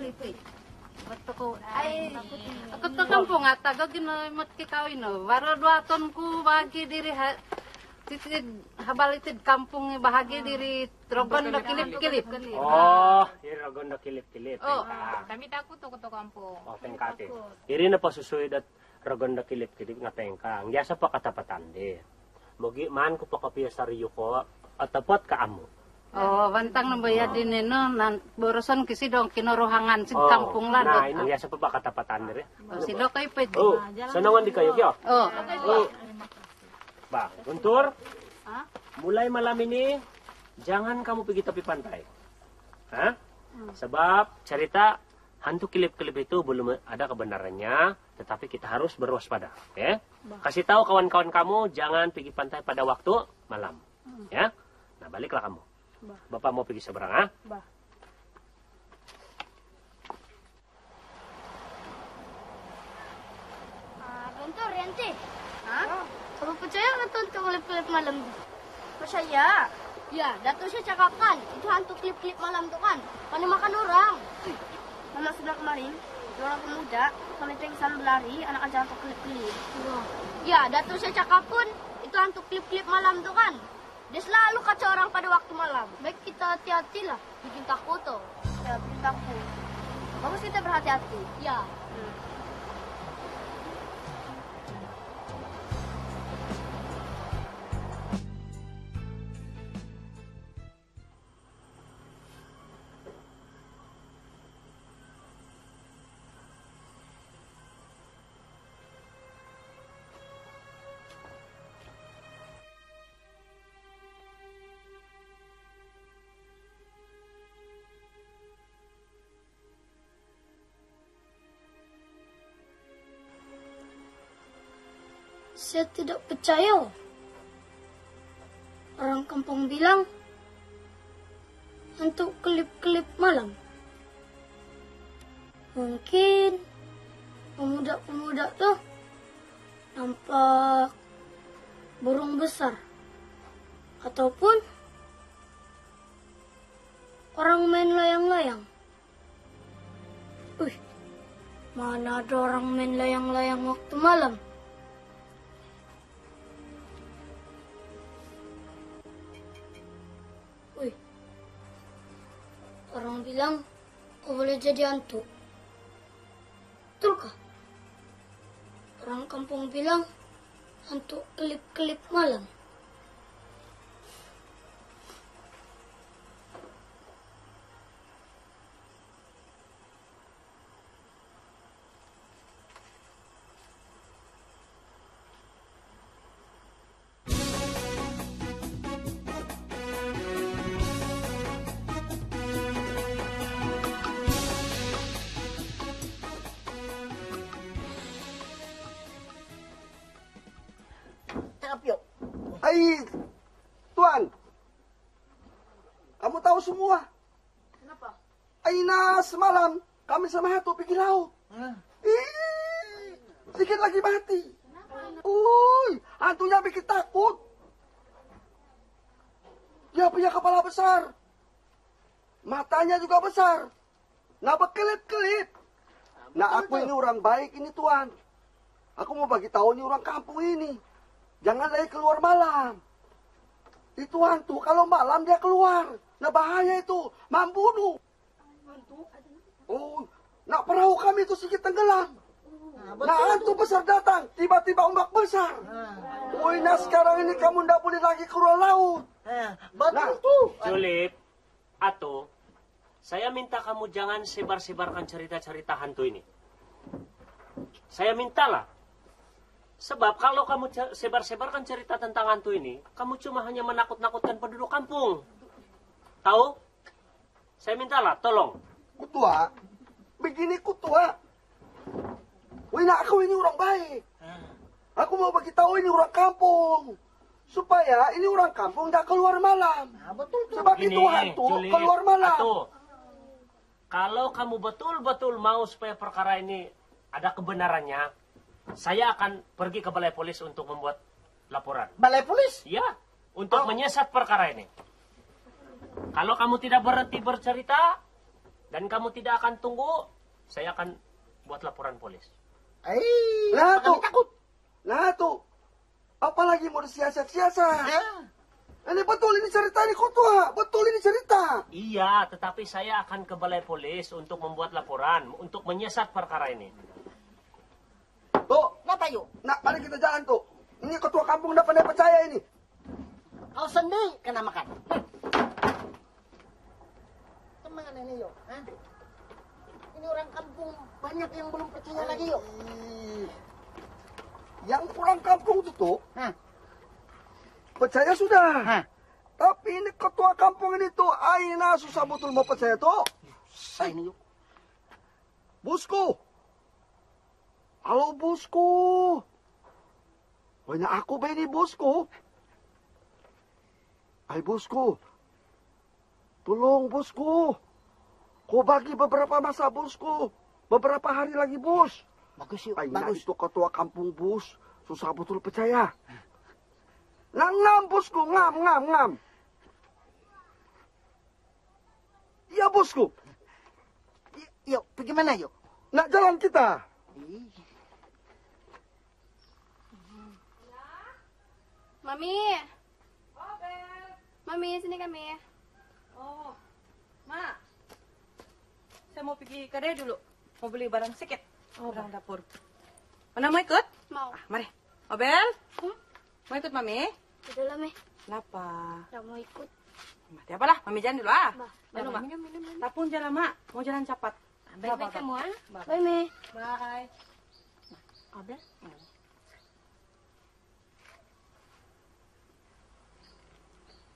lipit. Betul ko. Ay, Ako to kampung at tago ginamot kikawin no. Baro dua ton ku bagi diri ha titid habalitid kampung bahagi diri trogon na kilip-kilip. Oh, iri ragon na kilip-kilip. Oh. Kami takut tuh ketua kampung. Oh, tengka ate. Iri na pasusuy at ragon na kilip-kilip nga tengka. Ang yasa pa katapatan di. Mugi man ko pa kapiya sa riyo ko at tapat ka amo. Oh, bantang na bayad din eh, no. Nan, boroson kisi dong kinuruhangan si Oh, kampung Nah, ladot. ini yasa pa ba katapatan di. Oh, silo kay pwede. Oh, sanawan di kayo kyo. Oh, Oh. Ba, Guntur, mulai malam ini jangan kamu pergi tepi pantai. Hah? Sebab cerita hantu kilip-kilip itu belum ada kebenarannya, tetapi kita harus berwaspada. Ya? Kasih tahu kawan-kawan kamu jangan pergi pantai pada waktu malam. Ya? Nah, baliklah kamu. Bapak mau pergi seberang, ah? Ah, Guntur, Yanti. Hah? Kamu percaya nggak untuk klip-klip malam? Percaya. Ya, Dato saya cakapkan. Itu hantu klip-klip malam tuh kan. Mana makan orang. Mama sudah kemarin, seorang pemuda sampai pingsan berlari, anak aja hantu klip-klip. Ya, Dato saya cakap pun itu hantu klip-klip malam tuh kan. Dia selalu kacau orang pada waktu malam. Baik kita hati-hati lah, bikin takut tuh. Ya, bikin takut. Bagus kita berhati-hati. Ya. Saya tidak percaya. Orang kampung bilang untuk klip-klip malam. Mungkin pemuda-pemuda tuh nampak burung besar. Ataupun orang main layang-layang. Wih, mana ada orang main layang-layang waktu malam? Bilang kau boleh jadi hantu. Betulkah? Orang kampung bilang hantu kelip-kelip malam. Kenapa? Aina semalam kami sama Hatu pergi laut. Ih, sedikit lagi mati. Uy, hantunya bikin takut. Dia punya kepala besar. Matanya juga besar. Nah, berkelip-kelip. Nah, aku ini orang baik ini, Tuan. Aku mau bagi tahu ini orang kampung ini. Jangan lagi keluar malam. Itu hantu, kalau malam dia keluar. Nah, bahaya itu. Membunuh. Oh, nak perahu kami itu sedikit tenggelam. Nah, hantu besar datang, tiba-tiba ombak besar. Woi, nah sekarang ini kamu ndak boleh lagi keluar laut. Nah, tuh. Julip, atau saya minta kamu jangan sebar-sebarkan cerita-cerita hantu ini. Saya mintalah. Sebab kalau kamu sebar-sebarkan cerita tentang hantu ini, kamu cuma hanya menakut-nakutkan penduduk kampung. Tahu? Saya mintalah, tolong. Kutua, begini kutua. Woi, nah aku ini orang baik. Aku mau bagi tahu ini orang kampung. Supaya ini orang kampung tidak keluar malam. Sebab itu hantu Julip, keluar malam. Atuh. Kalau kamu betul-betul mau supaya perkara ini ada kebenarannya, saya akan pergi ke balai polis untuk membuat laporan. Balai polis? Ya, untuk menyesat perkara ini. Kalau kamu tidak berhenti bercerita, Dan kamu tidak akan tunggu, saya akan buat laporan polis. Eh, Nah, kami tuh. takut? Nah tuh, apalagi mau disiasat-siasat. Ah, Ini betul ini cerita ini ketua, betul ini cerita. Iya, tetapi saya akan ke balai polis untuk membuat laporan, untuk menyiasat perkara ini. Yuk? nak mari kita jalan tuh. Ini ketua kampung udah pandai percaya ini. Kau sendiri kena makan. Ke mana ini yuk? Hah? Ini orang kampung banyak yang belum percaya lagi yuk. Yang pulang kampung itu tuh percaya sudah. Hah? Tapi ini ketua kampung ini tuh Aina susah betul mau percaya tuh. Saya ini yuk. Bosku. Halo bosku. Banyak aku ini bosku. Hai bosku. Tolong bosku. Kau bagi beberapa masa bosku. Beberapa hari lagi bos. Bagus yuk, Aina bagus. itu ketua kampung bos. Susah betul percaya. Nah, ngam bosku, ngam, ngam, ngam. Iya bosku. Yuk, pergi mana yuk? Nak jalan kita. Ih, Mami. Mami, sini kami. Oh, Ma. Saya mau pergi kedai dulu. Mau beli barang sedikit. Barang dapur. Mana mau ikut? Mau. Ah, mari. Obel, Hmm? mau ikut Mami? Udah lah, Mi. Kenapa? Gak mau ikut. Mati apalah, Mami jalan dulu ah. Bah, Jalan, jalan, Mak. Mau jalan cepat. Baik-baik kamu, ah. Bye, Mi. Bye. Obel.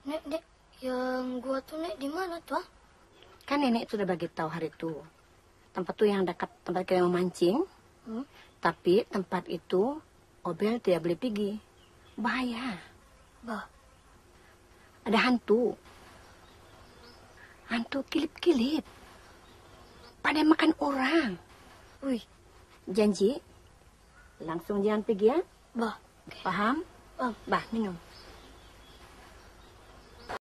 Nek, Nek, yang gua tuh Nek di mana tuh? ah? Kan nenek sudah bagi tahu hari itu. Tempat tuh yang dekat tempat kita memancing. Hmm? Tapi tempat itu Obel tidak boleh pergi. Bahaya. Bah, Ada hantu. Hantu kilip-kilip. Pada makan orang. wih, Janji. Langsung jangan pergi ya. bah, Paham? Paham. Bah, minum.